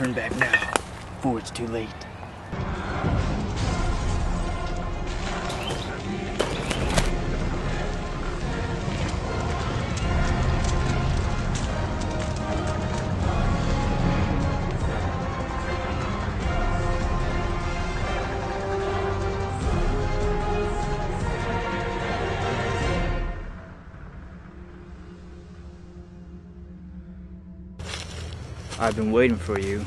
turn back now, before it's too late. I've been waiting for you.